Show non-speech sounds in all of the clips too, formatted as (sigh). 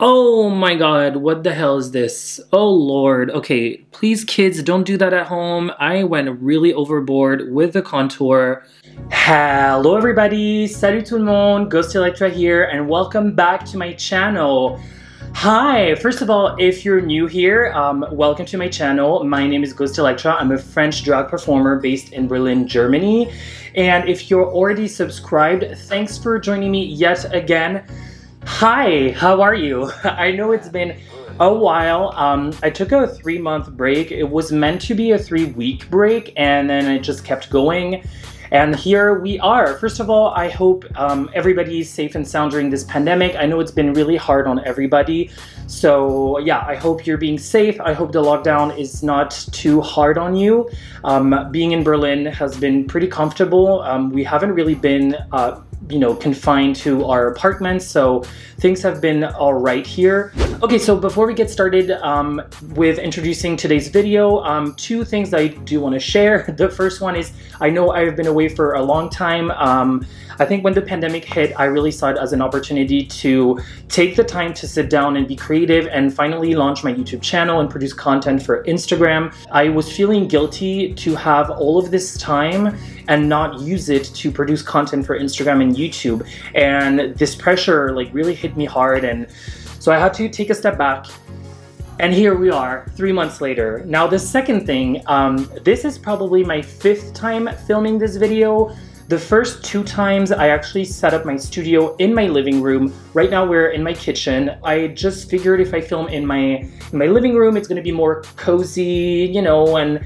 Oh my god, what the hell is this? Oh lord. Okay, please kids, don't do that at home. I went really overboard with the contour. Hello everybody, salut tout le monde, Ghost Elektra here, and welcome back to my channel. Hi, first of all, if you're new here, um, welcome to my channel. My name is Ghost Elektra. I'm a French drag performer based in Berlin, Germany. And if you're already subscribed, thanks for joining me yet again. Hi, how are you? (laughs) I know it's been a while. Um, I took a three month break. It was meant to be a three week break, and then it just kept going. And here we are. First of all, I hope um, everybody's safe and sound during this pandemic. I know it's been really hard on everybody. So, yeah, I hope you're being safe. I hope the lockdown is not too hard on you. Um, being in Berlin has been pretty comfortable. Um, we haven't really been uh, you know, confined to our apartments, so things have been all right here. Okay, so before we get started um, with introducing today's video, um, two things I do want to share. (laughs) The first one is I know I've been away for a long time. Um, I think when the pandemic hit, I really saw it as an opportunity to take the time to sit down and be creative and finally launch my YouTube channel and produce content for Instagram. I was feeling guilty to have all of this time and not use it to produce content for Instagram and YouTube. And this pressure like really hit me hard and so I had to take a step back and here we are, three months later. Now the second thing, um, this is probably my fifth time filming this video. The first two times I actually set up my studio in my living room. Right now we're in my kitchen. I just figured if I film in my in my living room, it's gonna be more cozy, you know, and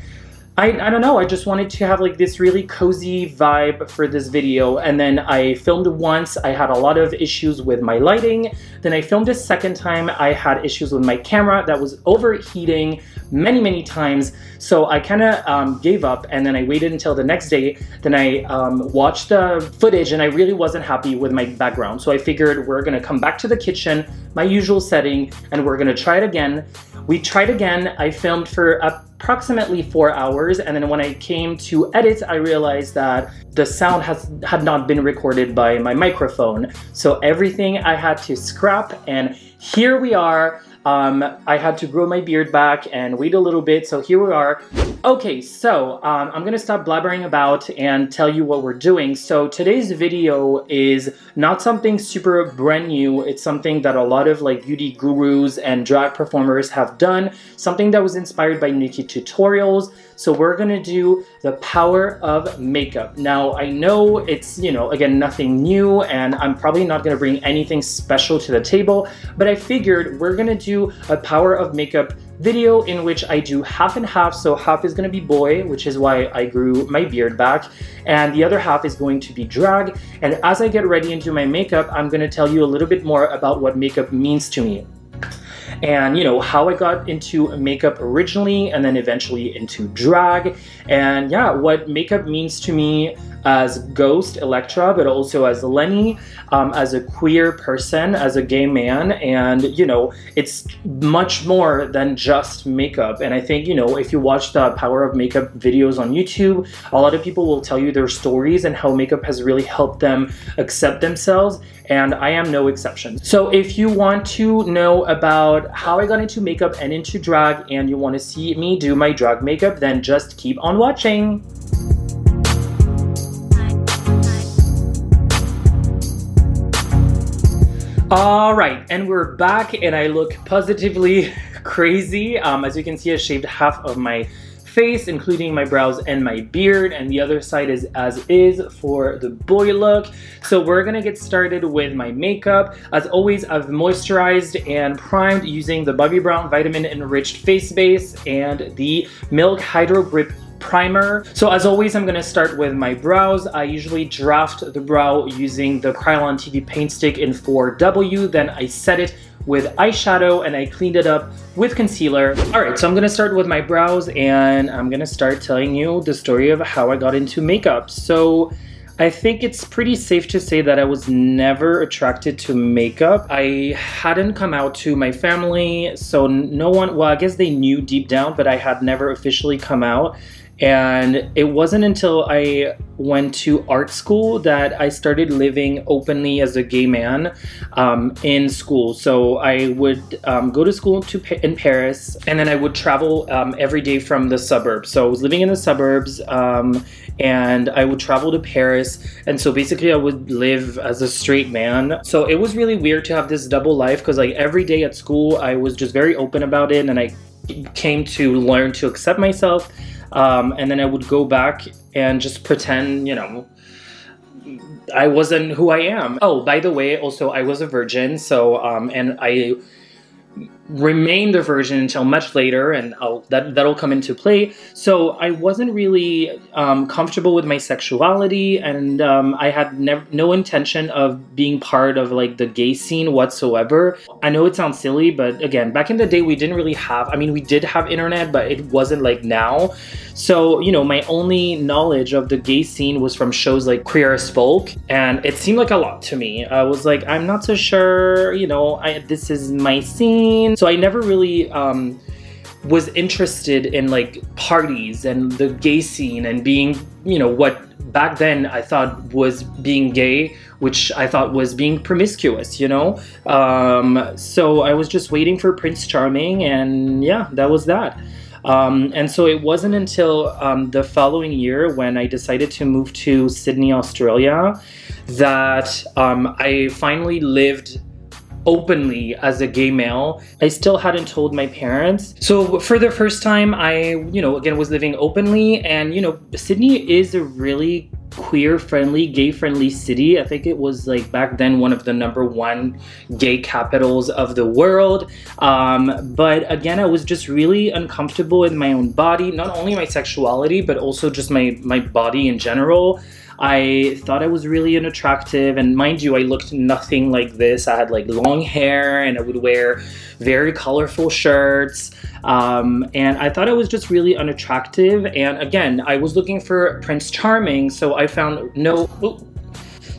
I, I don't know, I just wanted to have like this really cozy vibe for this video. And then I filmed once, I had a lot of issues with my lighting. Then I filmed a second time, I had issues with my camera that was overheating many, many times. So I kind of um, gave up and then I waited until the next day. Then I um, watched the footage and I really wasn't happy with my background. So I figured we're gonna come back to the kitchen, my usual setting, and we're gonna try it again. We tried again, I filmed for up approximately four hours. And then when I came to edit, I realized that the sound has had not been recorded by my microphone. So everything I had to scrap and here we are. Um, I had to grow my beard back and wait a little bit, so here we are. Okay, so um, I'm gonna stop blabbering about and tell you what we're doing. So today's video is not something super brand new. It's something that a lot of like beauty gurus and drag performers have done. Something that was inspired by NikkieTutorials. So we're gonna do the power of makeup. Now I know it's, you know, again, nothing new and I'm probably not gonna bring anything special to the table, but I figured we're gonna do a power of makeup video in which I do half and half. So half is gonna be boy, which is why I grew my beard back. And the other half is going to be drag. And as I get ready into my makeup, I'm gonna tell you a little bit more about what makeup means to me and you know how I got into makeup originally and then eventually into drag. And yeah what makeup means to me as Ghost Elektra but also as Lenny um, as a queer person as a gay man and you know it's much more than just makeup and I think you know if you watch the power of makeup videos on YouTube a lot of people will tell you their stories and how makeup has really helped them accept themselves and I am no exception. So if you want to know about how I got into makeup and into drag and you want to see me do my drag makeup, then just keep on watching. All right, and we're back and I look positively (laughs) crazy. Um, as you can see, I shaved half of my face, including my brows and my beard, and the other side is as is for the boy look. So we're gonna get started with my makeup. As always, I've moisturized and primed using the Bobbi Brown Vitamin Enriched Face Base and the Milk Hydro Grip primer. So as always, I'm gonna start with my brows. I usually draft the brow using the Kryolan TV Paint Stick in 4W, then I set it with eyeshadow and I cleaned it up with concealer. All right, so I'm gonna start with my brows and I'm gonna start telling you the story of how I got into makeup. So I think it's pretty safe to say that I was never attracted to makeup. I hadn't come out to my family, so no one, well, I guess they knew deep down, but I had never officially come out. And it wasn't until I went to art school that I started living openly as a gay man um, in school. So I would um, go to school to pa- in Paris, and then I would travel um, every day from the suburbs. So I was living in the suburbs, um, and I would travel to Paris. And so basically, I would live as a straight man. So it was really weird to have this double life because like every day at school, I was just very open about it, and I came to learn to accept myself. Um, and then I would go back and just pretend, you know, I wasn't who I am. Oh, by the way, also I was a virgin, so um, and I remained a virgin until much later, and I'll, that that'll come into play. So I wasn't really um, comfortable with my sexuality, and um, I had no intention of being part of like the gay scene whatsoever. I know it sounds silly, but again, back in the day, we didn't really have. I mean, we did have internet, but it wasn't like now. So you know, my only knowledge of the gay scene was from shows like Queer as Folk, and it seemed like a lot to me. I was like, I'm not so sure. You know, I, this is my scene. So I never really um, was interested in like parties and the gay scene and being, you know, what back then I thought was being gay, which I thought was being promiscuous, you know? Um, so I was just waiting for Prince Charming, and yeah, that was that. Um, and so it wasn't until um, the following year when I decided to move to Sydney, Australia, that um, I finally lived openly as a gay male. I still hadn't told my parents. So for the first time, I, you know, again was living openly and, you know, Sydney is a really queer friendly, gay friendly city. I think it was like back then one of the number one gay capitals of the world. Um, but again, I was just really uncomfortable in my own body, not only my sexuality, but also just my, my body in general. I thought I was really unattractive, and mind you, I looked nothing like this. I had like long hair, and I would wear very colorful shirts, um, and I thought I was just really unattractive. And again, I was looking for Prince Charming, so I found no.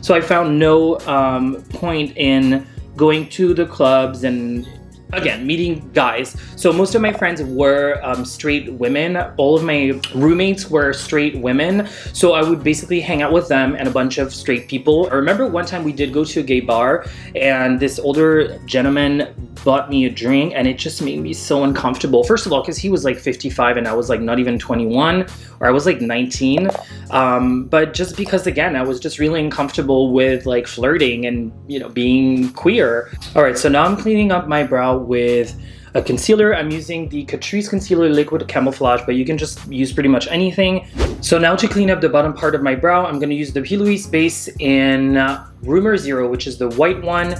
So I found no um, point in going to the clubs and again meeting guys. So most of my friends were um, straight women. All of my roommates were straight women. So i would basically hang out with them and a bunch of straight people. I remember one time we did go to a gay bar and this older gentleman bought me a drink and it just made me so uncomfortable. First of all because he was like 55 and i was like not even 21 or i was like 19 um, but just because again i was just really uncomfortable with like flirting and you know being queer. All right so now i'm cleaning up my brow with a concealer. I'm using the Catrice Concealer Liquid Camouflage, but you can just use pretty much anything. So now to clean up the bottom part of my brow, I'm gonna use the P. Louise base in uh, Rumor Zero, which is the white one.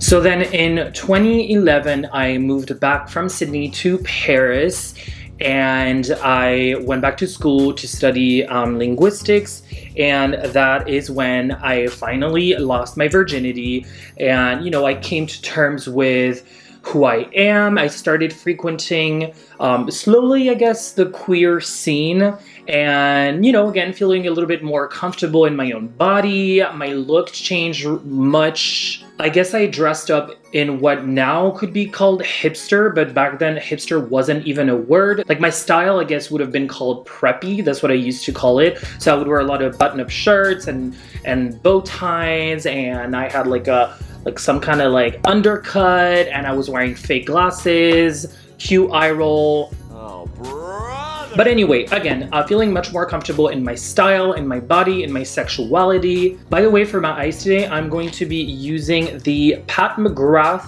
So then in 2011, I moved back from Sydney to Paris and I went back to school to study um, linguistics. And that is when I finally lost my virginity. And, you know, I came to terms with who I am. I started frequenting um, slowly, I guess, the queer scene. And, you know, again, feeling a little bit more comfortable in my own body. My look changed much. I guess I dressed up in what now could be called hipster, but back then hipster wasn't even a word. Like my style, I guess, would have been called preppy. That's what I used to call it. So I would wear a lot of button-up shirts and and bow ties, and I had like a like some kind of like undercut, and I was wearing fake glasses, cute eye roll. Oh, brother. But anyway, again, uh, feeling much more comfortable in my style, in my body, in my sexuality. By the way, for my eyes today, I'm going to be using the Pat McGrath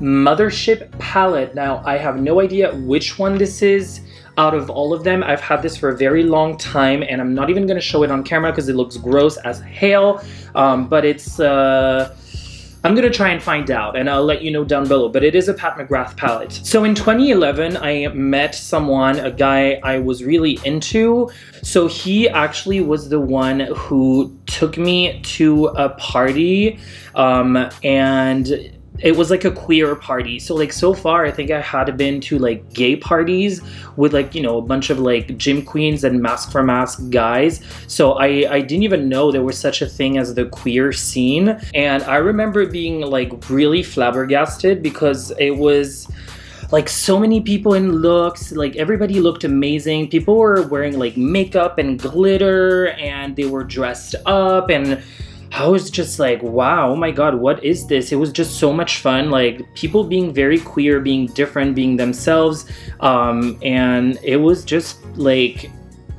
Mothership palette. Now, I have no idea which one this is out of all of them. I've had this for a very long time and I'm not even gonna show it on camera because it looks gross as hell. Um, but it's, uh, I'm gonna try and find out and I'll let you know down below, but it is a Pat McGrath palette. So in 2011, I met someone, a guy I was really into. So he actually was the one who took me to a party um, and it was like a queer party. So like so far I think I had been to like gay parties with like, you know, a bunch of like gym queens and mask for mask guys. So I I didn't even know there was such a thing as the queer scene. And I remember being like really flabbergasted because it was like so many people in looks like everybody looked amazing people were wearing like makeup and glitter and they were dressed up and I was just like, wow, oh my god, what is this? It was just so much fun. Like people being very queer, being different, being themselves. Um, and it was just like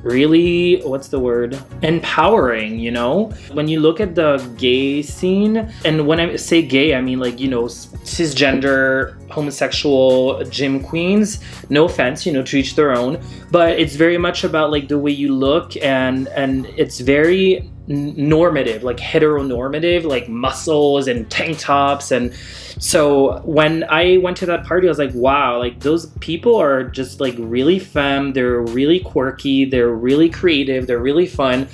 really what's the word empowering you know when you look at the gay scene and when i say gay i mean like you know cisgender homosexual gym queens no offense you know to each their own but it's very much about like the way you look and and it's very normative, like heteronormative, like muscles and tank tops. And so when I went to that party, I was like, wow, like those people are just like really femme. They're really quirky. They're really creative. They're really fun.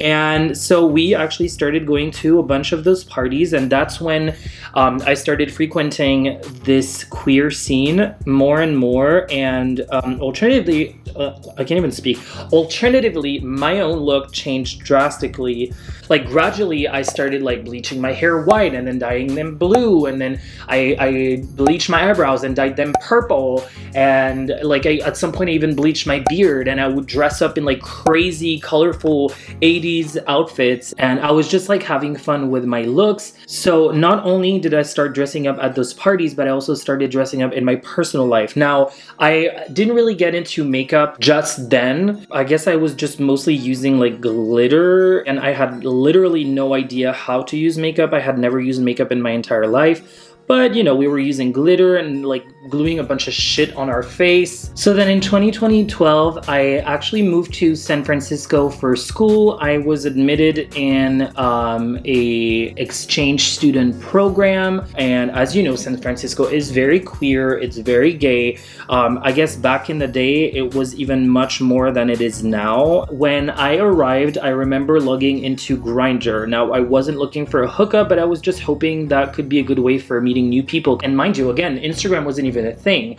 And so we actually started going to a bunch of those parties. And that's when um, I started frequenting this queer scene more and more. And um, alternatively, uh, I can't even speak. Alternatively, my own look changed drastically. Like gradually, I started like bleaching my hair white and then dyeing them blue, and then I, I bleached my eyebrows and dyed them purple, and like I, at some point I even bleached my beard, and I would dress up in like crazy, colorful '80s outfits, and I was just like having fun with my looks. So not only did I start dressing up at those parties, but I also started dressing up in my personal life. Now I didn't really get into makeup just then. I guess I was just mostly using like glitter and I had literally no idea how to use makeup. I had never used makeup in my entire life. But, you know, we were using glitter and like gluing a bunch of shit on our face. So then in 2012, I actually moved to San Francisco for school. I was admitted in um, a exchange student program. And as you know, San Francisco is very queer. It's very gay. Um, I guess back in the day, it was even much more than it is now. When I arrived, I remember logging into Grindr. Now, I wasn't looking for a hookup, but I was just hoping that could be a good way for me meeting new people. And mind you, again, Instagram wasn't even a thing.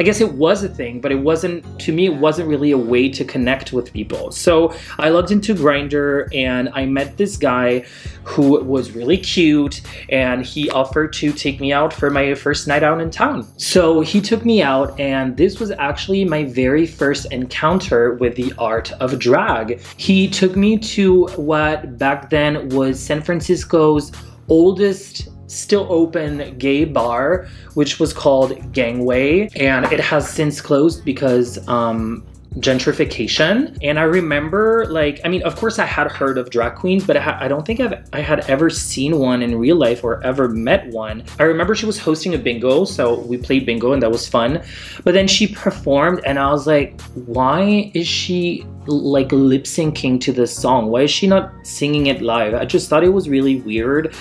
I guess it was a thing, but it wasn't, to me, it wasn't really a way to connect with people. So I logged into Grindr and I met this guy who was really cute and he offered to take me out for my first night out in town. So he took me out and this was actually my very first encounter with the art of drag. He took me to what back then was San Francisco's oldest still open gay bar, which was called Gangway, and it has since closed because um, gentrification. And I remember, like, I mean, of course, I had heard of drag queens, but I, ha- I don't think I've, I had ever seen one in real life or ever met one. I remember she was hosting a bingo, so we played bingo and that was fun. But then she performed, and I was like, why is she like lip syncing to this song? Why is she not singing it live? I just thought it was really weird.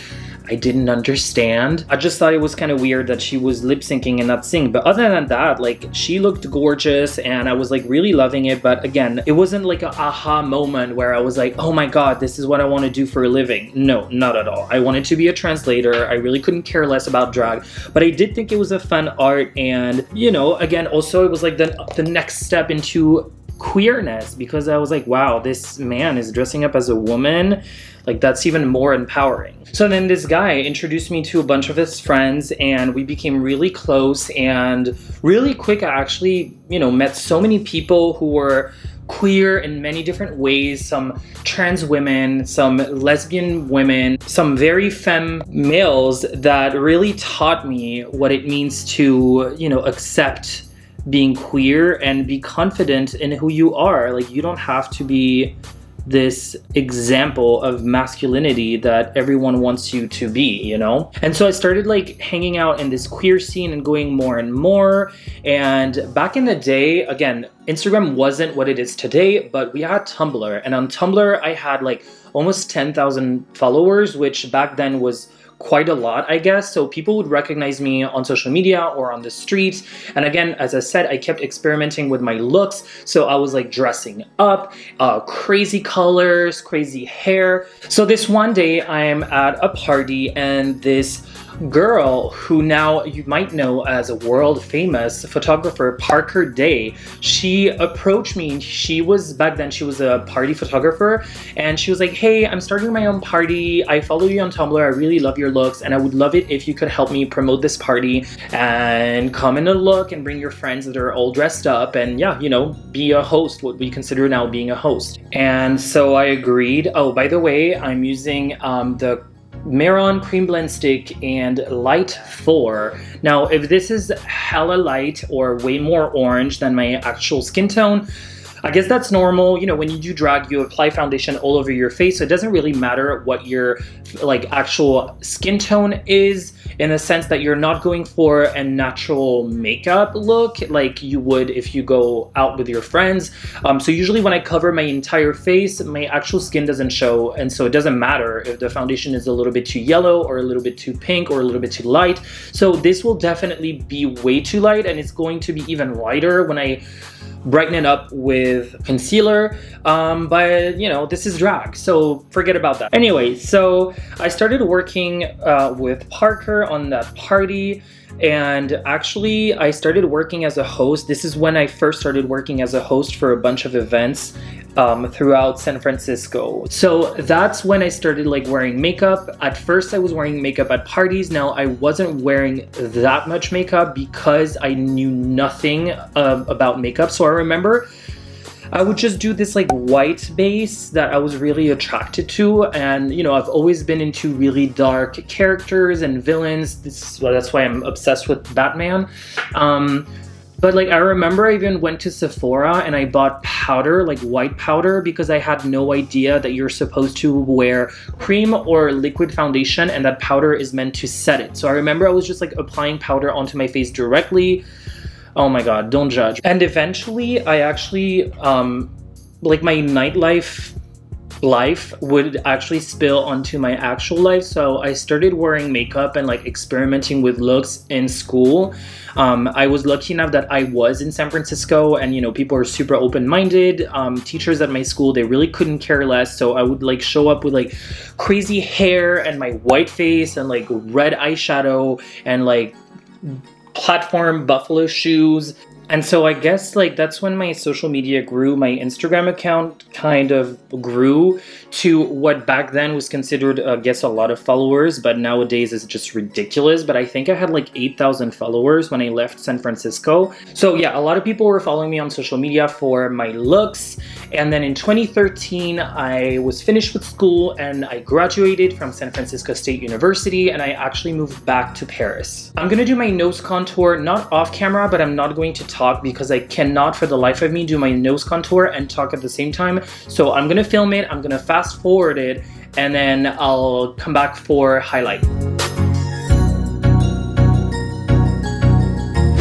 I didn't understand. I just thought it was kind of weird that she was lip syncing and not singing. But other than that, like she looked gorgeous and I was like really loving it. But again, it wasn't like a aha moment where I was like, oh my god, this is what I want to do for a living. No, not at all. I wanted to be a translator. I really couldn't care less about drag. But I did think it was a fun art and you know, again, also it was like the the next step into queerness because I was like, wow, this man is dressing up as a woman. Like, that's even more empowering. So then this guy introduced me to a bunch of his friends, and we became really close. And really quick, I actually, you know, met so many people who were queer in many different ways some trans women, some lesbian women, some very femme males that really taught me what it means to, you know, accept being queer and be confident in who you are. Like, you don't have to be this example of masculinity that everyone wants you to be, you know? And so I started like hanging out in this queer scene and going more and more. And back in the day, again, Instagram wasn't what it is today, but we had Tumblr. And on Tumblr, I had like almost 10,000 followers, which back then was quite a lot, I guess. So people would recognize me on social media or on the streets. And again, as I said, I kept experimenting with my looks. So I was like dressing up, uh, crazy colors, crazy hair. So this one day I'm at a party and this girl who now you might know as a world famous photographer, Parker Day. She approached me. She was back then, she was a party photographer, and she was like, Hey, I'm starting my own party. I follow you on Tumblr. I really love your looks, and I would love it if you could help me promote this party and come in a look and bring your friends that are all dressed up and yeah, you know, be a host, what we consider now being a host. And so I agreed. Oh, by the way, I'm using um, the Mehron Cream Blend Stick and Light 4. Now, if this is hella light or way more orange than my actual skin tone, I guess that's normal. You know, when you do drag, you apply foundation all over your face, so it doesn't really matter what your like actual skin tone is in a sense that you're not going for a natural makeup look like you would if you go out with your friends. Um, so usually when I cover my entire face, my actual skin doesn't show, and so it doesn't matter if the foundation is a little bit too yellow or a little bit too pink or a little bit too light. So this will definitely be way too light, and it's going to be even lighter when I brighten it up with concealer um, but you know this is drag so forget about that. Anyway so I started working uh, with Parker on that party and actually I started working as a host this is when I first started working as a host for a bunch of events um, throughout San Francisco. So that's when I started like wearing makeup. At first I was wearing makeup at parties. Now I wasn't wearing that much makeup because I knew nothing uh, about makeup. So I remember I would just do this like white base that I was really attracted to and you know I've always been into really dark characters and villains this well, that's why I'm obsessed with Batman um, but like I remember I even went to Sephora and I bought powder, like white powder, because I had no idea that you're supposed to wear cream or liquid foundation and that powder is meant to set it. So I remember I was just like applying powder onto my face directly. Oh my god, don't judge. And eventually I actually um like my nightlife life would actually spill onto my actual life. So I started wearing makeup and like experimenting with looks in school. Um, I was lucky enough that I was in San Francisco and you know people are super open-minded. Um, teachers at my school they really couldn't care less. So I would like show up with like crazy hair and my white face and like red eyeshadow and like platform buffalo shoes and so I guess like that's when my social media grew. My Instagram account kind of grew to what back then was considered, I guess, a lot of followers, but nowadays is just ridiculous. But I think I had like 8,000 followers when I left San Francisco. So yeah, a lot of people were following me on social media for my looks. And then in 2013, I was finished with school and I graduated from San Francisco State University and I actually moved back to Paris. I'm gonna do my nose contour, not off camera, but I'm not going to talk because I cannot for the life of me do my nose contour and talk at the same time. So I'm gonna film it, I'm gonna fast forward it, and then I'll come back for highlight.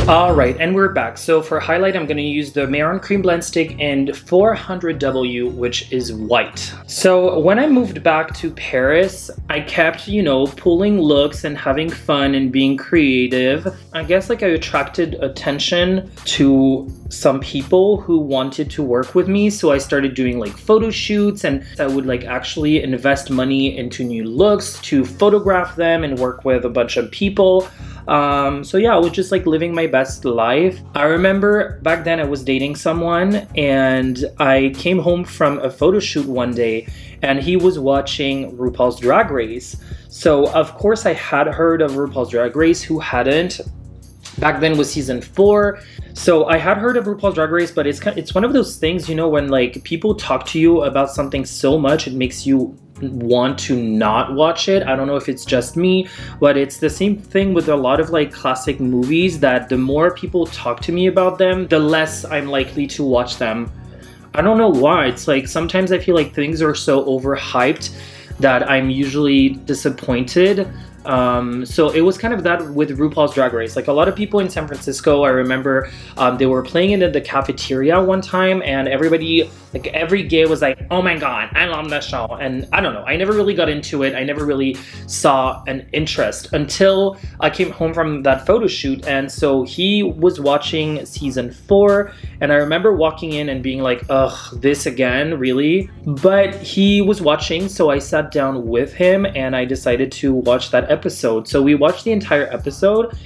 All right, and we're back. So for highlight, I'm gonna use the Mehron Cream Blend Stick and 400W, which is white. So when I moved back to Paris, I kept, you know, pulling looks and having fun and being creative. I guess like I attracted attention to some people who wanted to work with me. So I started doing like photo shoots and I would like actually invest money into new looks to photograph them and work with a bunch of people. Um, so yeah, I was just like living my best life. I remember back then I was dating someone and I came home from a photo shoot one day and he was watching RuPaul's Drag Race. So of course I had heard of RuPaul's Drag Race, who hadn't? Back then was season four. So I had heard of RuPaul's Drag Race, but it's kind of, it's one of those things, you know, when like people talk to you about something so much, it makes you want to not watch it. I don't know if it's just me, but it's the same thing with a lot of like classic movies that the more people talk to me about them, the less I'm likely to watch them. I don't know why. It's like sometimes I feel like things are so overhyped that I'm usually disappointed um, so it was kind of that with RuPaul's Drag Race. Like a lot of people in San Francisco, I remember um, they were playing it in the cafeteria one time, and everybody, like every gay was like, "Oh my god, I love that show!" And I don't know, I never really got into it. I never really saw an interest until I came home from that photo shoot, and so he was watching season four, and I remember walking in and being like, "Ugh, this again, really?" But he was watching, so I sat down with him and I decided to watch that episode. So we watched the entire episode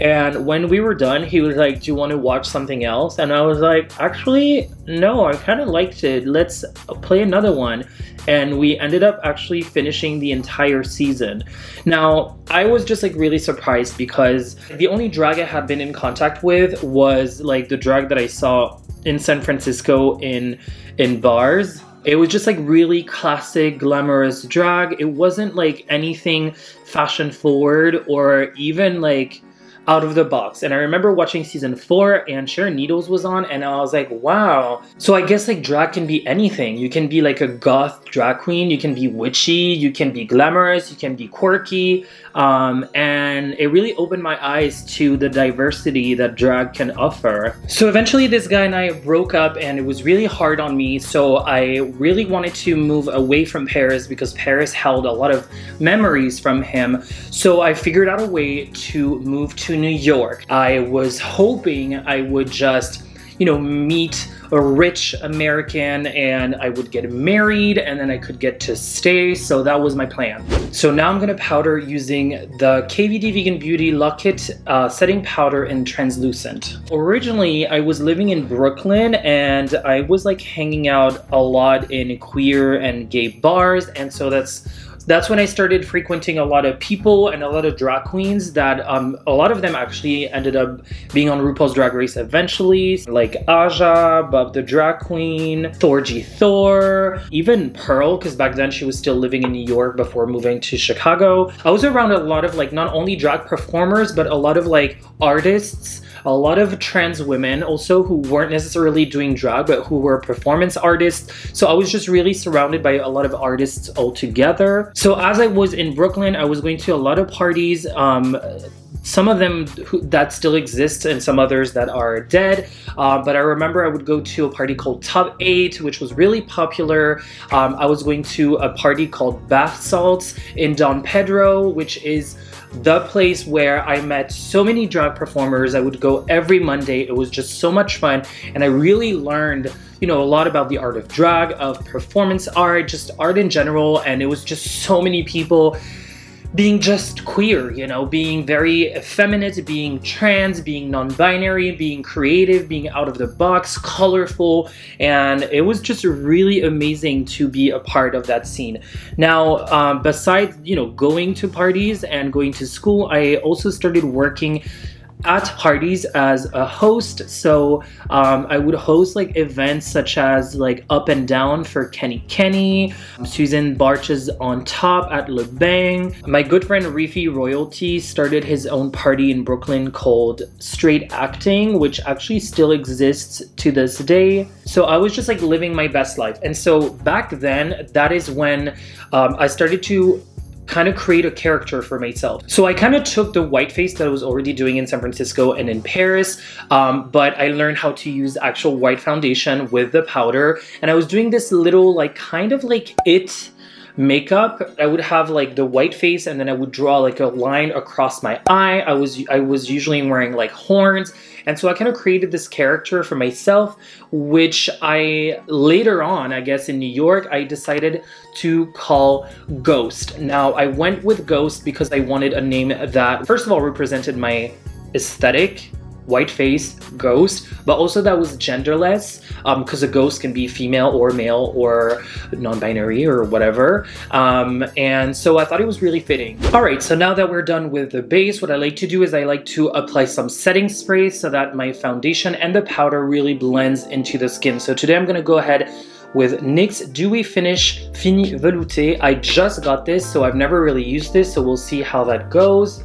and when we were done, he was like, Do you want to watch something else? And I was like, Actually, no, I kind of liked it. Let's play another one. And we ended up actually finishing the entire season. Now, I was just like really surprised because the only drag I had been in contact with was like the drag that I saw in San Francisco in in bars it was just like really classic glamorous drag. It wasn't like anything fashion forward or even like out of the box. And I remember watching season four and Sharon Needles was on, and I was like, wow. So I guess like drag can be anything. You can be like a goth drag queen, you can be witchy, you can be glamorous, you can be quirky. Um, and it really opened my eyes to the diversity that drag can offer. So eventually, this guy and I broke up, and it was really hard on me. So I really wanted to move away from Paris because Paris held a lot of memories from him. So I figured out a way to move to New York. I was hoping I would just, you know, meet a rich American and I would get married and then I could get to stay. So that was my plan. So now I'm gonna powder using the KVD Vegan Beauty Lock It uh, setting powder in translucent. Originally, I was living in Brooklyn and I was like hanging out a lot in queer and gay bars. And so that's that's when I started frequenting a lot of people and a lot of drag queens that um, a lot of them actually ended up being on RuPaul's Drag Race eventually, like Aja, Bob the Drag Queen, Thorgy Thor, even Pearl, because back then she was still living in New York before moving to Chicago. I was around a lot of like not only drag performers, but a lot of like artists a lot of trans women also who weren't necessarily doing drag but who were performance artists. So I was just really surrounded by a lot of artists altogether. So as I was in Brooklyn, I was going to a lot of parties. Um, some of them who, that still exist and some others that are dead. Uh, but I remember I would go to a party called Top 8, which was really popular. Um, I was going to a party called Bath Salts in Don Pedro, which is the place where I met so many drag performers. I would go every Monday. It was just so much fun. And I really learned, you know, a lot about the art of drag, of performance art, just art in general. And it was just so many people being just queer, you know, being very effeminate, being trans, being non-binary, being creative, being out of the box, colorful, and it was just really amazing to be a part of that scene. Now, um, besides, you know, going to parties and going to school, I also started working at parties as a host. So um, I would host like events such as like Up and Down for Kenny Kenny, Susanne Bartsch's On Top at Le Bang. My good friend Reefy Royalty started his own party in Brooklyn called Straight Acting, which actually still exists to this day. So I was just like living my best life. And so back then, that is when um, I started to kind of create a character for myself. So I kind of took the white face that I was already doing in San Francisco and in Paris, um, but I learned how to use actual white foundation with the powder. And I was doing this little like kind of like it makeup i would have like the white face and then i would draw like a line across my eye i was i was usually wearing like horns and so I kind of created this character for myself, which I later on, I guess in New York, I decided to call Ghost. Now I went with Ghost because I wanted a name that, first of all, represented my aesthetic white face ghost, but also that was genderless because um, a ghost can be female or male or non-binary or whatever. Um, and so I thought it was really fitting. All right, so now that we're done with the base, what I like to do is I like to apply some setting spray so that my foundation and the powder really blends into the skin. So today I'm gonna go ahead with NYX Dewy Finish Fini Velouté. I just got this, so I've never really used this, so we'll see how that goes.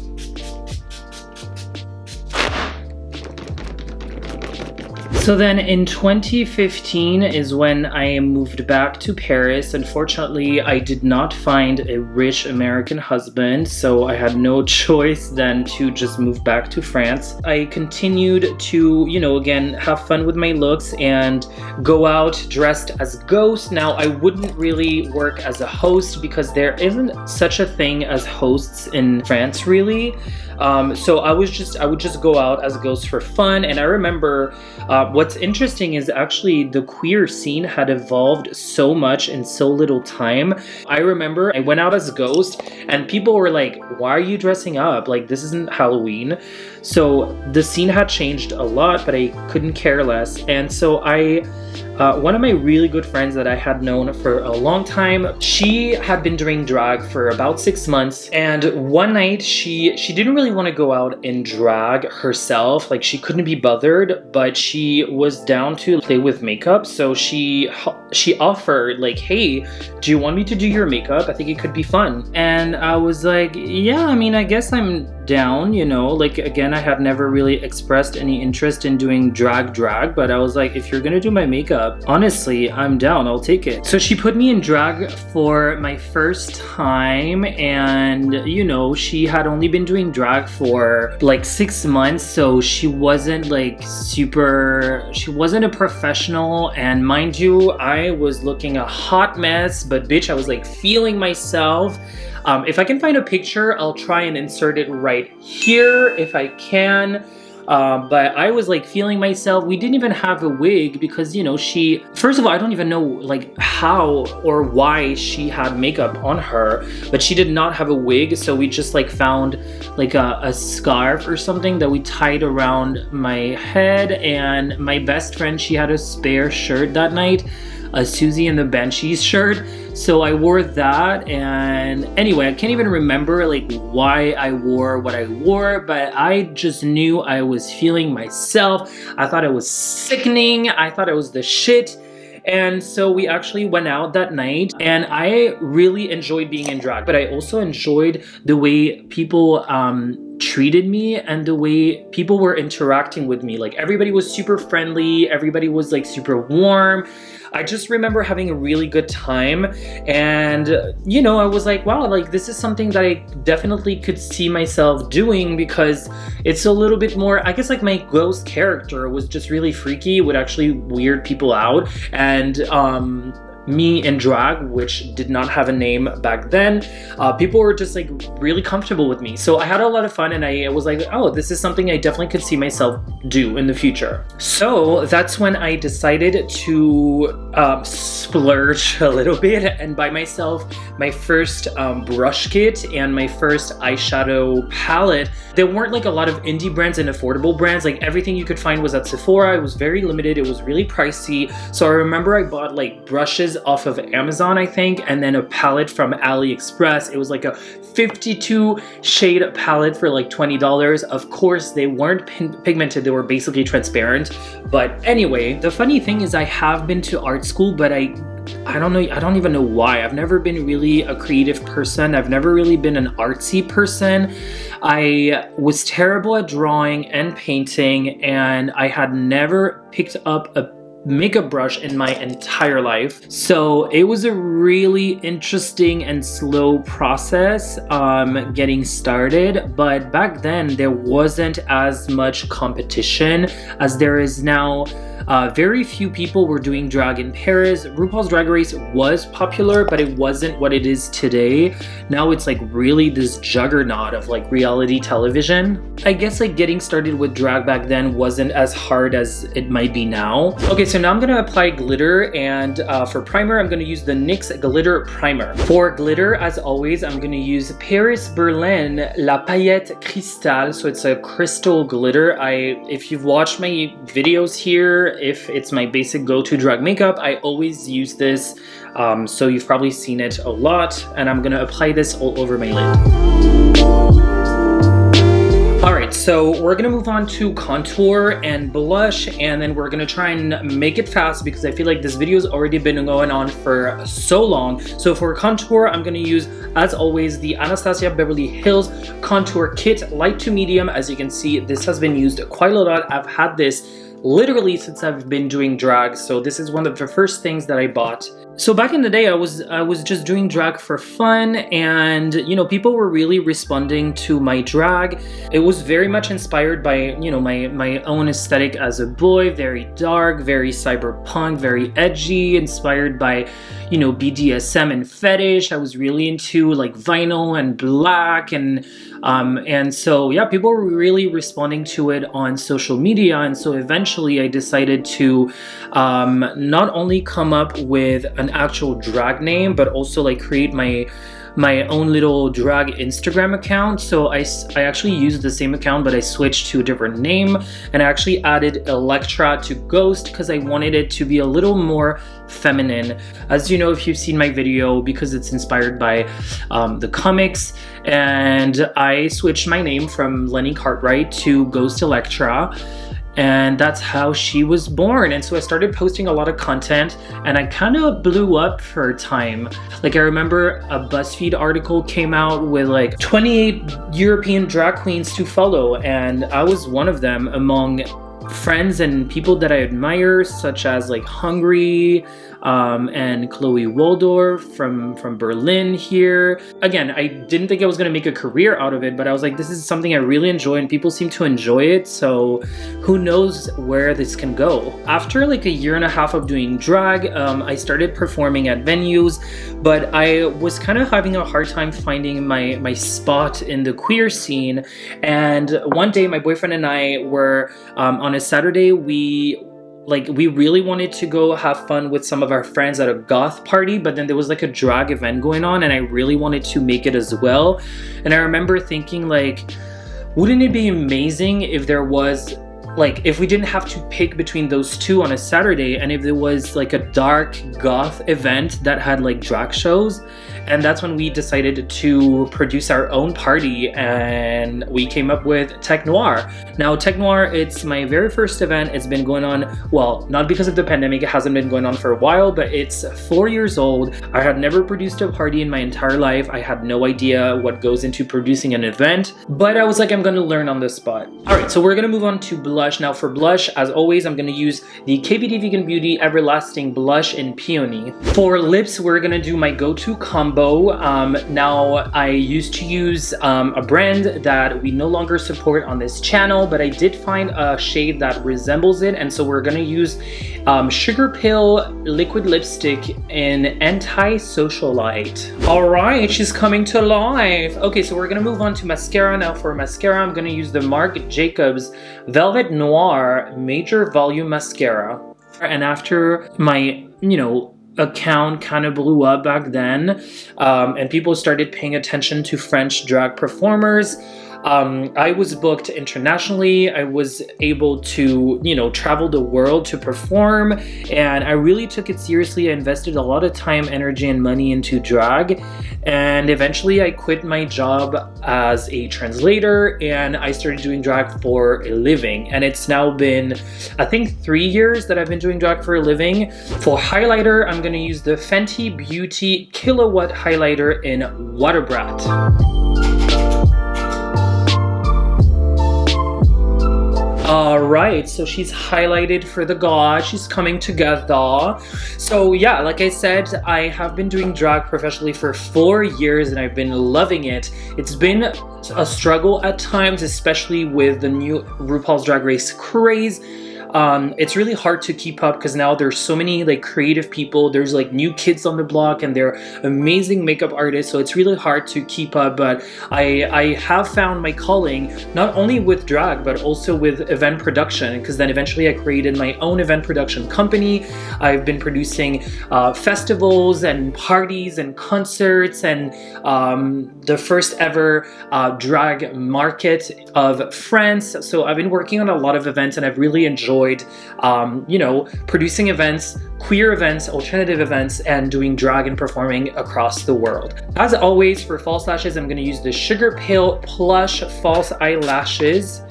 So then in 2015 is when I moved back to Paris. Unfortunately, I did not find a rich American husband, so I had no (laughs) choice then to just move back to France. I continued to, you know, again, have fun with my looks and go out dressed as Ghost. Now, I wouldn't really work as a host because there isn't such a thing as hosts in France, really. Um, so I was just, I would just go out as a ghost for fun. And I remember uh, what's interesting is actually the queer scene had evolved so much in so little time. I remember I went out as a ghost and people were like, why are you dressing up? Like, this isn't Halloween. So the scene had changed a lot, but I couldn't care less. And so I uh, one of my really good friends that I had known for a long time, she had been doing drag for about six months. And one night she she didn't really want to go out in drag herself. Like she couldn't be bothered, but she was down to play with makeup. So she she offered like, hey, do you want me to do your makeup? I think it could be fun. And I was like, yeah, I mean, I guess I'm down, you know, like again, I had never really expressed any interest in doing drag drag, but I was like, if you're gonna do my makeup, honestly, I'm down, I'll take it. So she put me in drag for my first time and you know, she had only been doing drag for like six months, so she wasn't like super, she wasn't a professional and mind you, I was looking a hot mess, but bitch, I was like feeling myself. Um, if I can find a picture, I'll try and insert it right here if I can. Um, but I was like feeling myself. We didn't even have a wig because, you know, she, first of all, I don't even know like how or why she had makeup on her, but she did not have a wig. So we just like found like a, a scarf or something that we tied around my head. And my best friend, she had a spare shirt that night a Siouxsie and the Banshees shirt. So I wore that and anyway, I can't even remember like why I wore what I wore, but I just knew I was feeling myself. I thought it was sickening. I thought it was the shit. And so we actually went out that night and I really enjoyed being in drag, but I also enjoyed the way people um, treated me and the way people were interacting with me. Like everybody was super friendly, everybody was like super warm. I just remember having a really good time and you know I was like wow like this is something that I definitely could see myself doing because it's a little bit more I guess like my ghost character was just really freaky would actually weird people out and um me in drag, which did not have a name back then, uh, people were just like really comfortable with me. So I had a lot of fun and I was like, oh, this is something I definitely could see myself do in the future. So that's when I decided to um, splurge a little bit and buy myself my first um, brush kit and my first eyeshadow palette. There weren't like a lot of indie brands and affordable brands. Like everything you could find was at Sephora. It was very limited. It was really pricey. So I remember I bought like brushes off of Amazon, I think, and then a palette from AliExpress. It was like a 52 shade palette for like $20. Of course, they weren't pigmented, they were basically transparent. But anyway, the funny thing is I have been to art school, but I I don't know, I don't even know why. I've never been really a creative person. I've never really been an artsy person. I was terrible at drawing and painting, and I had never picked up a makeup brush in my entire life. So it was a really interesting and slow process um, getting started. But back then there wasn't as much competition as there is now. Uh, very few people were doing drag in Paris. RuPaul's Drag Race was popular, but it wasn't what it is today. Now it's like really this juggernaut of like reality television. I guess like getting started with drag back then wasn't as hard as it might be now. Okay, so now I'm gonna apply glitter and uh, for primer, I'm gonna use the NYX Glitter Primer. For glitter, as always, I'm gonna use Paris Berlin La Paillette Cristal. So it's a crystal glitter. I, If you've watched my videos here, if it's my basic go-to drag makeup, I always use this. Um, so you've probably seen it a lot and I'm gonna apply this all over my lid. Alright, so we're gonna move on to contour and blush and then we're gonna try and make it fast because I feel like this video has already been going on for so long. So for contour, I'm gonna use, as always, the Anastasia Beverly Hills Contour Kit, light to medium. As you can see, this has been used quite a lot. I've had this literally since I've been doing drag. So this is one of the first things that I bought so back in the day i was i was just doing drag for fun and you know people were really responding to my drag it was very much inspired by you know my my own aesthetic as a boy very dark very cyberpunk very edgy inspired by you know bdsm and fetish i was really into like vinyl and black and um, and so, yeah, people were really responding to it on social media. And so eventually I decided to um, not only come up with an actual drag name, but also like create my my own little drag Instagram account. So I, I actually used the same account, but I switched to a different name and I actually added Elektra to Ghost because I wanted it to be a little more feminine. As you know, if you've seen my video, because it's inspired by um, the comics, and I switched my name from Lenny Cartwright to Ghost Elektra and that's how she was born. And so I started posting a lot of content and I kind of blew up for a time. Like I remember a BuzzFeed article came out with like 28 European drag queens to follow and I was one of them among friends and people that I admire such as like Hungry, um, and Chloe Waldorf from from Berlin here. Again, I didn't think I was gonna make a career out of it, but I was like, this is something I really enjoy, and people seem to enjoy it. So who knows where this can go? After like a year and a half of doing drag, um, I started performing at venues, but I was kind of having a hard time finding my my spot in the queer scene. And one day, my boyfriend and I were um, on a Saturday. We like we really wanted to go have fun with some of our friends at a goth party but then there was like a drag event going on and i really wanted to make it as well. And i remember thinking like wouldn't it be amazing if there was like if we didn't have to pick between those two on a Saturday and if there was like a dark goth event that had like drag shows and that's when we decided to produce our own party and we came up with Tech Noir. Now Tech Noir, it's my very first event. It's been going on, well, not because of the pandemic, it hasn't been going on for a while, but it's four years old. I had never produced a party in my entire life. I had no idea what goes into producing an event, but I was like, I'm gonna learn on the spot. All right, so we're gonna move on to blush. Now for blush, as always, I'm gonna use the KVD Vegan Beauty Everlasting Blush in Peony. For lips, we're gonna do my go-to combo combo. Um, now, I used to use um, a brand that we no longer support on this channel, but I did find a shade that resembles it, and so we're gonna use um, Sugarpill Liquid Lipstick in Antisocialite. All right, she's coming to life. Okay, so we're gonna move on to mascara. Now for mascara, I'm gonna use the Marc Jacobs Velvet Noir Major Volume Mascara. And after my, you know, account kind of blew up back then um, and people started paying attention to French drag performers um, I was booked internationally. I was able to, you know, travel the world to perform, and I really took it seriously. I invested a lot of time, energy, and money into drag, and eventually I quit my job as a translator and I started doing drag for a living. And it's now been, I think, three years that I've been doing drag for a living. For highlighter, I'm gonna use the Fenty Beauty Killawatt Highlighter in Water Brat. All right, so she's highlighted for the god. She's coming together. So yeah, like I said, I have been doing drag professionally for four years and I've been loving it. It's been a struggle at times, especially with the new RuPaul's Drag Race craze um, it's really hard to keep up because now there's so many like creative people. There's like new kids on the block and they're amazing makeup artists. So it's really hard to keep up. But I, I have found my calling not only with drag, but also with event production because then eventually I created my own event production company. I've been producing uh, festivals and parties and concerts and um, the first ever uh, drag market of France. So I've been working on a lot of events and I've really enjoyed um, you know, producing events, queer events, alternative events, and doing drag and performing across the world. As always, for false lashes, I'm gonna use the Sugarpill Plush False Eyelashes.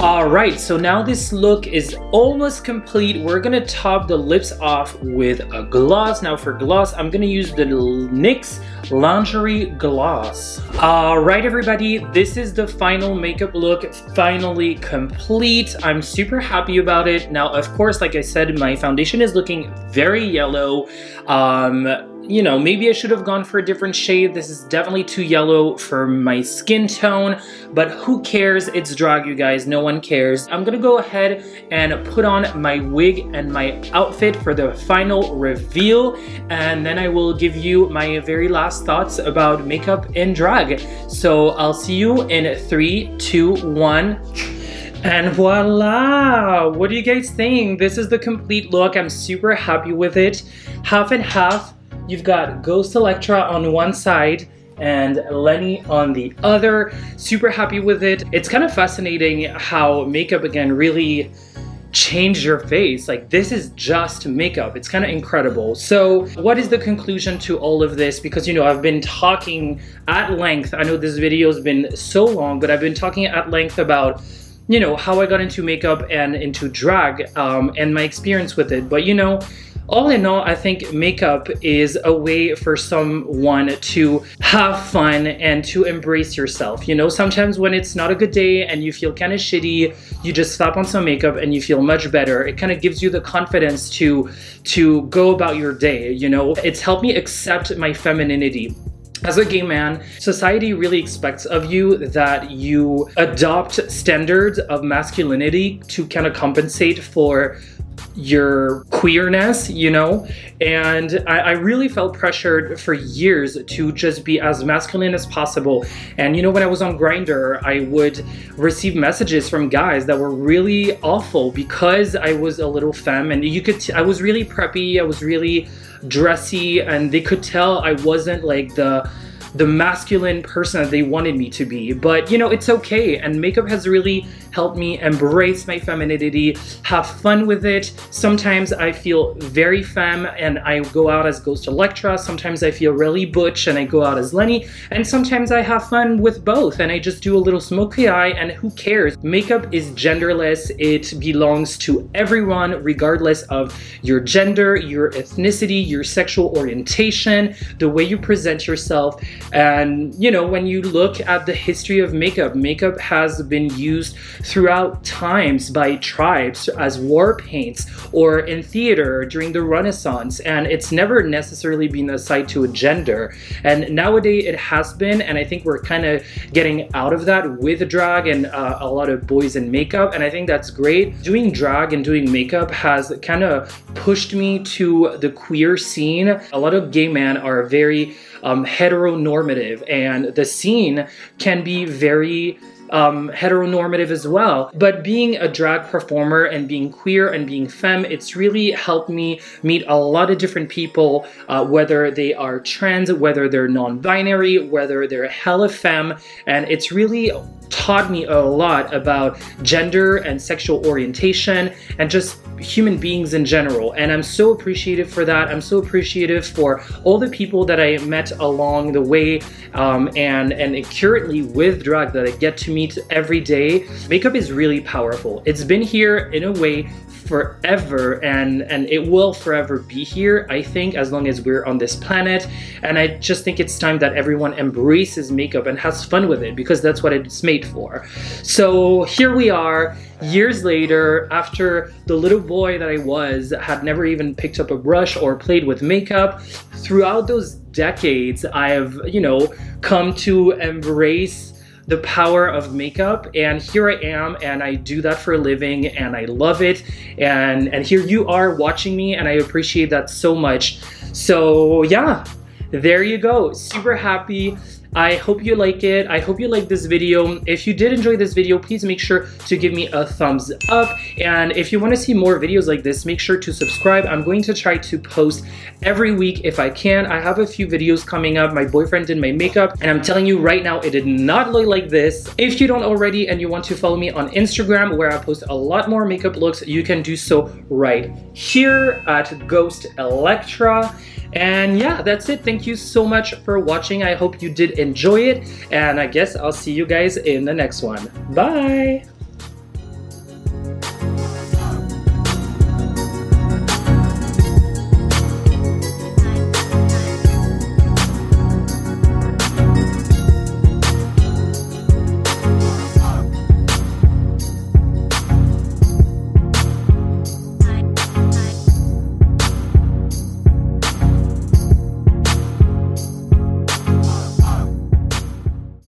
Alright, so now this look is almost complete. We're gonna top the lips off with a gloss. Now for gloss, I'm gonna use the NYX Lingerie Gloss. Alright everybody, this is the final makeup look, finally complete. I'm super happy about it. Now, of course, like I said, my foundation is looking very yellow. Um, you know, maybe I should have gone for a different shade. This is definitely too yellow for my skin tone, but who cares? It's drag, you guys. No one cares. I'm gonna go ahead and put on my wig and my outfit for the final reveal, and then I will give you my very last thoughts about makeup and drag. So I'll see you in three, two, one. And voila! What do you guys think? This is the complete look. I'm super happy with it. Half and half You've got Ghost Elektra on one side and Lenny on the other. Super happy with it. It's kind of fascinating how makeup again really changed your face. Like this is just makeup. It's kind of incredible. So what is the conclusion to all of this? Because you know, I've been talking at length. I know this video has been so long, but I've been talking at length about you know, how I got into makeup and into drag um, and my experience with it. But you know, all in all, I think makeup is a way for someone to have fun and to embrace yourself. You know, sometimes when it's not a good day and you feel kind of shitty, you just slap on some makeup and you feel much better. It kind of gives you the confidence to to go about your day, you know? It's helped me accept my femininity as a gay man, society really expects of you that you adopt standards of masculinity to kind of compensate for your queerness, you know? And I, I, really felt pressured for years to just be as masculine as possible. And you know, when I was on Grindr, I would receive messages from guys that were really awful because I was a little femme and you could, I was really preppy, I was really dressy, and they could tell I wasn't like the the masculine person that they wanted me to be. But you know, it's okay. And makeup has really helped me embrace my femininity, have fun with it. Sometimes I feel very femme and I go out as Ghost Elektra. Sometimes I feel really butch and I go out as Lenny. And sometimes I have fun with both and I just do a little smoky eye and who cares? Makeup is genderless. It belongs to everyone regardless of your gender, your ethnicity, your sexual orientation, the way you present yourself. And, you know, when you look at the history of makeup, makeup has been used throughout times by tribes as war paints or in theater during the Renaissance. And it's never necessarily been assigned to a gender. And nowadays it has been, and I think we're kind of getting out of that with drag and uh, a lot of boys in makeup. And I think that's great. Doing drag and doing makeup has kind of pushed me to the queer scene. A lot of gay men are very um, heteronormative, and the scene can be very um, heteronormative as well. But being a drag performer and being queer and being femme, it's really helped me meet a lot of different people, uh, whether they are trans, whether they're non-binary, whether they're hella femme, and it's really taught me a lot about gender and sexual orientation and just human beings in general. And I'm so appreciative for that. I'm so appreciative for all the people that I met along the way um, and, and currently with drag that I get to meet every day. Makeup is really powerful. It's been here in a way forever and and it will forever be here I think as long as we're on this planet. And I just think it's time that everyone embraces makeup and has fun with it because that's what it's made for. So here we are years later after the little boy that I was had never even picked up a brush or played with makeup. Throughout those decades I have you know come to embrace the power of makeup and here I am and I do that for a living and I love it and and here you are watching me and I appreciate that so much. So yeah there you go. Super happy I hope you like it. I hope you like this video. If you did enjoy this video, please make sure to give me a thumbs up. And if you want to see more videos like this, make sure to subscribe. I'm going to try to post every week if I can. I have a few videos coming up. My boyfriend did my makeup and I'm telling you right now, it did not look like this. If you don't already and you want to follow me on Instagram where I post a lot more makeup looks, you can do so right here at Ghost Elektra. And yeah, that's it. Thank you so much for watching. I hope you did enjoy it. And I guess I'll see you guys in the next one. Bye!